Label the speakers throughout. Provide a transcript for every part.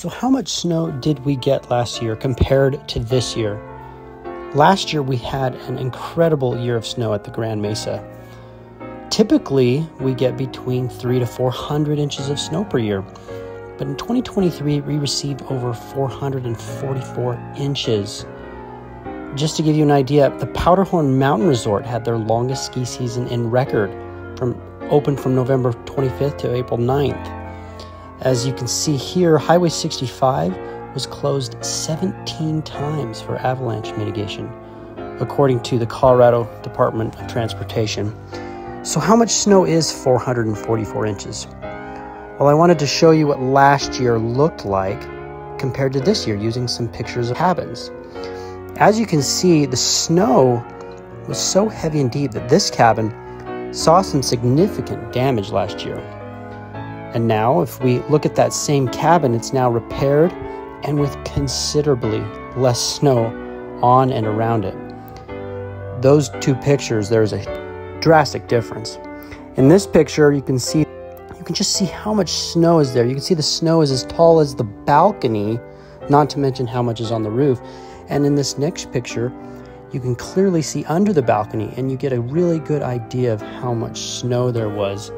Speaker 1: So, how much snow did we get last year compared to this year? Last year, we had an incredible year of snow at the Grand Mesa. Typically, we get between three to 400 inches of snow per year. But in 2023, we received over 444 inches. Just to give you an idea, the Powderhorn Mountain Resort had their longest ski season in record from open from November 25th to April 9th. As you can see here, Highway 65 was closed 17 times for avalanche mitigation, according to the Colorado Department of Transportation. So, how much snow is 444 inches? Well, I wanted to show you what last year looked like compared to this year using some pictures of cabins. As you can see, the snow was so heavy and deep that this cabin saw some significant damage last year. And now, if we look at that same cabin, it's now repaired and with considerably less snow on and around it. Those two pictures, there's a drastic difference. In this picture, you can see you can just see how much snow is there. You can see the snow is as tall as the balcony, not to mention how much is on the roof. And in this next picture, you can clearly see under the balcony and you get a really good idea of how much snow there was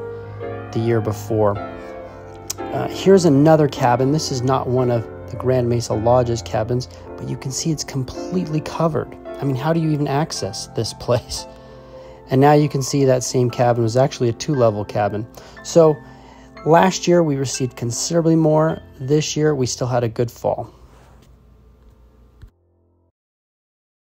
Speaker 1: the year before. Uh, here's another cabin. This is not one of the Grand Mesa Lodge's cabins, but you can see it's completely covered. I mean, how do you even access this place? And now you can see that same cabin was actually a two level cabin. So last year we received considerably more. This year we still had a good fall.